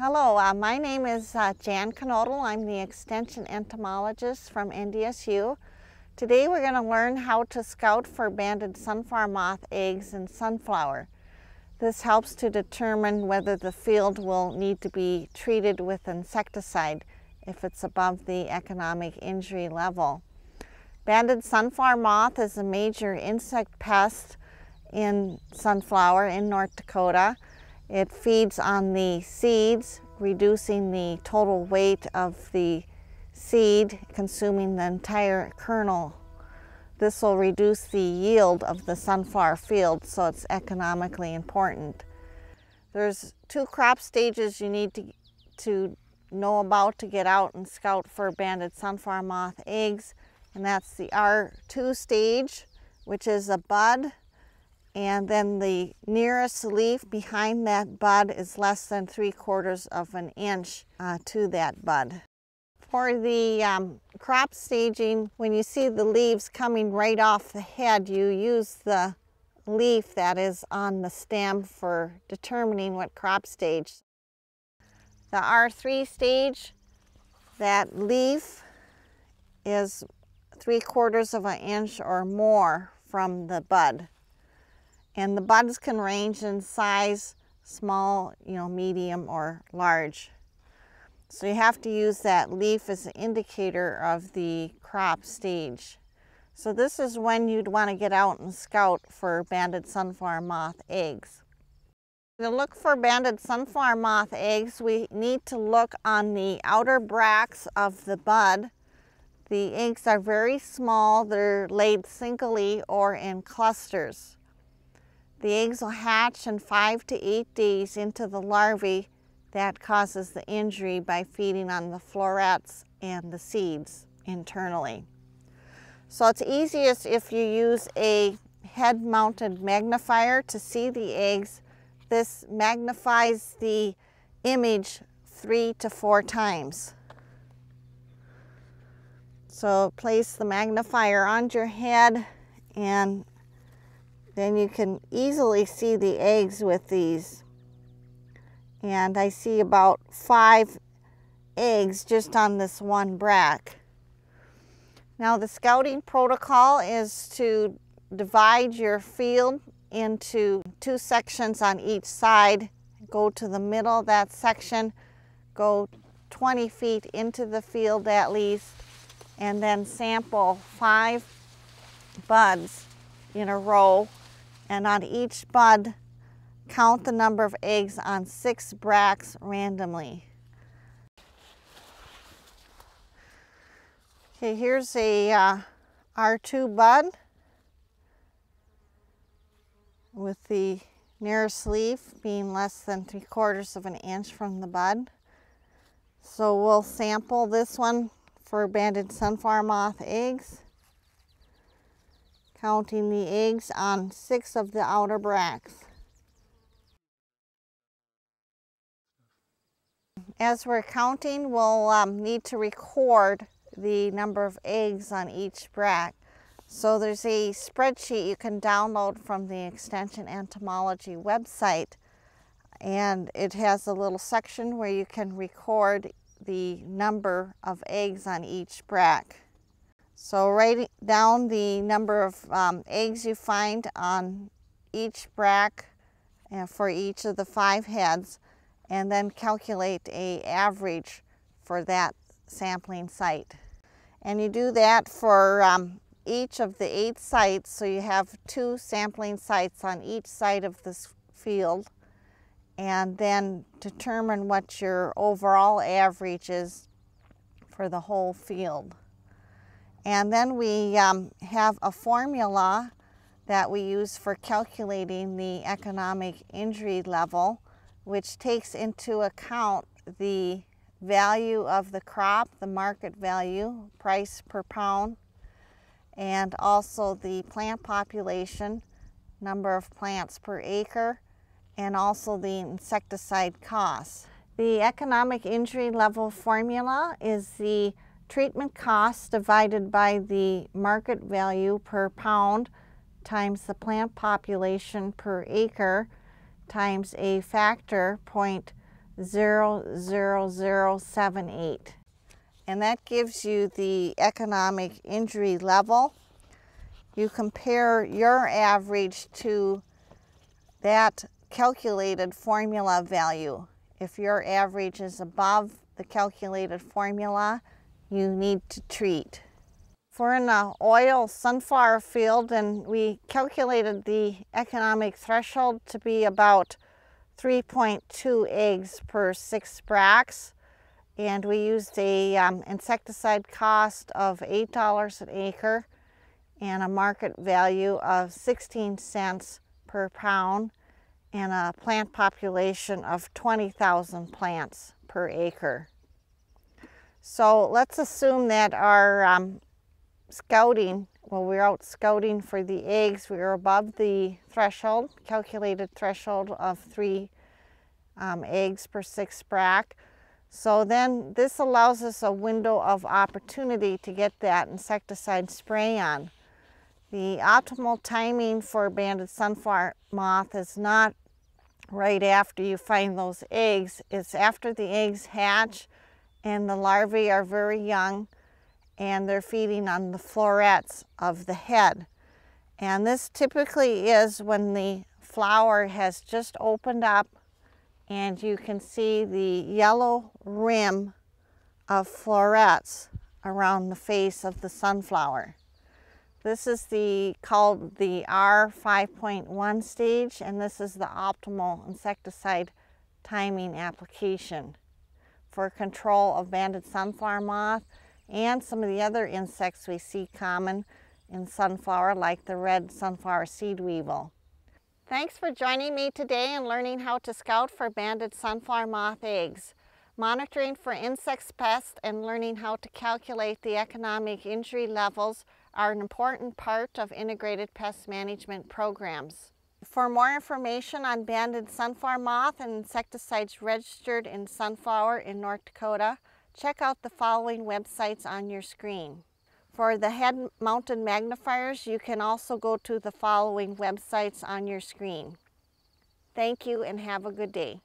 Hello, uh, my name is uh, Jan Knodel. I'm the Extension Entomologist from NDSU. Today we're going to learn how to scout for banded sunflower moth eggs in sunflower. This helps to determine whether the field will need to be treated with insecticide if it's above the economic injury level. Banded sunflower moth is a major insect pest in sunflower in North Dakota. It feeds on the seeds, reducing the total weight of the seed, consuming the entire kernel. This will reduce the yield of the sunflower field, so it's economically important. There's two crop stages you need to, to know about to get out and scout for banded sunflower moth eggs, and that's the R2 stage, which is a bud and then the nearest leaf behind that bud is less than three quarters of an inch uh, to that bud. For the um, crop staging, when you see the leaves coming right off the head, you use the leaf that is on the stem for determining what crop stage. The R3 stage, that leaf is three quarters of an inch or more from the bud. And the buds can range in size, small, you know, medium or large. So you have to use that leaf as an indicator of the crop stage. So this is when you'd want to get out and scout for banded sunflower moth eggs. To look for banded sunflower moth eggs, we need to look on the outer bracts of the bud. The eggs are very small. They're laid singly or in clusters. The eggs will hatch in five to eight days into the larvae that causes the injury by feeding on the florets and the seeds internally. So it's easiest if you use a head-mounted magnifier to see the eggs. This magnifies the image three to four times. So place the magnifier on your head and then you can easily see the eggs with these. And I see about five eggs just on this one bract. Now the scouting protocol is to divide your field into two sections on each side. Go to the middle of that section, go 20 feet into the field at least, and then sample five buds in a row and on each bud, count the number of eggs on six bracts randomly. Okay, here's a uh, R2 bud with the nearest leaf being less than three quarters of an inch from the bud. So we'll sample this one for banded sunflower moth eggs counting the eggs on six of the outer bracts. As we're counting, we'll um, need to record the number of eggs on each bract. So there's a spreadsheet you can download from the Extension Entomology website and it has a little section where you can record the number of eggs on each bract. So write down the number of um, eggs you find on each bract uh, for each of the five heads and then calculate a average for that sampling site. And you do that for um, each of the eight sites, so you have two sampling sites on each side of this field, and then determine what your overall average is for the whole field. And then we um, have a formula that we use for calculating the economic injury level, which takes into account the value of the crop, the market value, price per pound, and also the plant population, number of plants per acre, and also the insecticide costs. The economic injury level formula is the treatment cost divided by the market value per pound times the plant population per acre times a factor 00078. And that gives you the economic injury level. You compare your average to that calculated formula value. If your average is above the calculated formula, you need to treat. We're in an oil sunflower field, and we calculated the economic threshold to be about 3.2 eggs per six bracts, and we used a um, insecticide cost of $8 an acre and a market value of 16 cents per pound and a plant population of 20,000 plants per acre. So let's assume that our um, scouting, well we are out scouting for the eggs, we were above the threshold, calculated threshold of three um, eggs per six bract. So then this allows us a window of opportunity to get that insecticide spray on. The optimal timing for banded sunflower moth is not right after you find those eggs. It's after the eggs hatch and the larvae are very young and they're feeding on the florets of the head. And this typically is when the flower has just opened up and you can see the yellow rim of florets around the face of the sunflower. This is the called the R5.1 stage and this is the optimal insecticide timing application for control of banded sunflower moth and some of the other insects we see common in sunflower like the red sunflower seed weevil. Thanks for joining me today and learning how to scout for banded sunflower moth eggs. Monitoring for insects, pests, and learning how to calculate the economic injury levels are an important part of integrated pest management programs. For more information on banded sunflower moth and insecticides registered in sunflower in North Dakota, check out the following websites on your screen. For the head-mounted magnifiers, you can also go to the following websites on your screen. Thank you and have a good day.